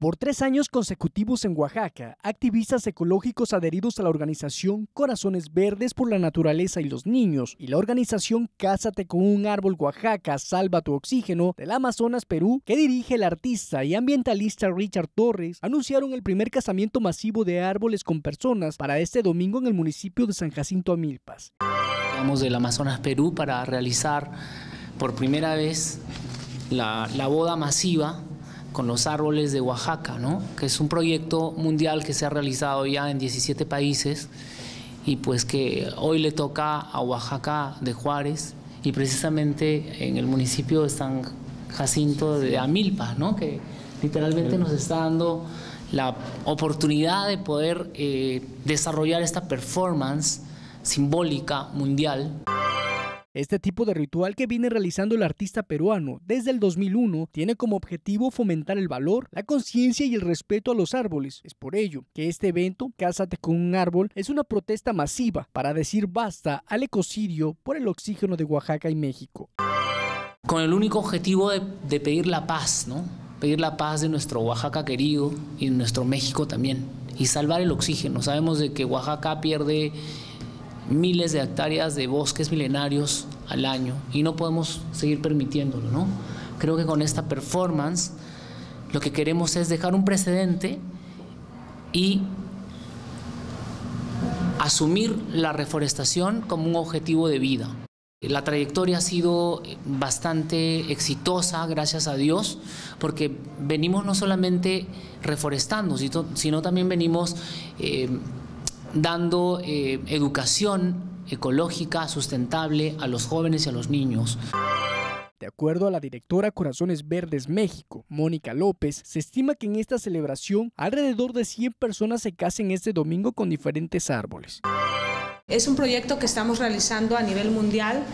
Por tres años consecutivos en Oaxaca, activistas ecológicos adheridos a la organización Corazones Verdes por la Naturaleza y los Niños y la organización Cásate con un Árbol Oaxaca, Salva tu Oxígeno del Amazonas, Perú, que dirige el artista y ambientalista Richard Torres, anunciaron el primer casamiento masivo de árboles con personas para este domingo en el municipio de San Jacinto Amilpas. Vamos del Amazonas, Perú, para realizar por primera vez la, la boda masiva con los árboles de Oaxaca, ¿no? que es un proyecto mundial que se ha realizado ya en 17 países y pues que hoy le toca a Oaxaca de Juárez y precisamente en el municipio de San Jacinto de Amilpa, ¿no? que literalmente nos está dando la oportunidad de poder eh, desarrollar esta performance simbólica mundial. Este tipo de ritual que viene realizando el artista peruano desde el 2001 tiene como objetivo fomentar el valor, la conciencia y el respeto a los árboles. Es por ello que este evento, Cásate con un árbol, es una protesta masiva para decir basta al ecocidio por el oxígeno de Oaxaca y México. Con el único objetivo de, de pedir la paz, ¿no? Pedir la paz de nuestro Oaxaca querido y de nuestro México también. Y salvar el oxígeno. Sabemos de que Oaxaca pierde miles de hectáreas de bosques milenarios al año y no podemos seguir permitiéndolo, ¿no? Creo que con esta performance lo que queremos es dejar un precedente y asumir la reforestación como un objetivo de vida. La trayectoria ha sido bastante exitosa, gracias a Dios, porque venimos no solamente reforestando, sino también venimos eh, dando eh, educación ecológica sustentable a los jóvenes y a los niños. De acuerdo a la directora Corazones Verdes México, Mónica López, se estima que en esta celebración alrededor de 100 personas se casen este domingo con diferentes árboles. Es un proyecto que estamos realizando a nivel mundial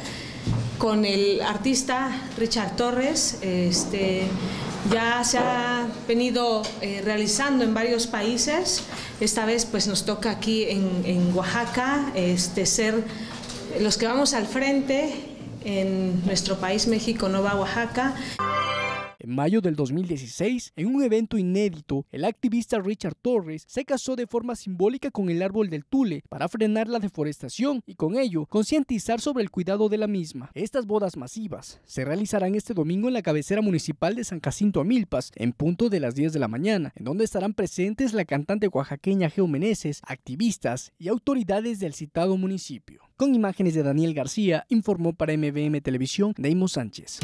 con el artista Richard Torres. Este, ya se ha venido eh, realizando en varios países. Esta vez pues nos toca aquí en, Oaxaca este, ser los que vamos al frente en nuestro país México Nova Oaxaca. En mayo del 2016, en un evento inédito, el activista Richard Torres se casó de forma simbólica con el árbol del Tule para frenar la deforestación y con ello concientizar sobre el cuidado de la misma. Estas bodas masivas se realizarán este domingo en la cabecera municipal de San Jacinto Amilpas, en punto de las 10 de la mañana, en donde estarán presentes la cantante oaxaqueña Geo Meneses, activistas y autoridades del citado municipio. Con imágenes de Daniel García, informó para MBM Televisión Neimo Sánchez.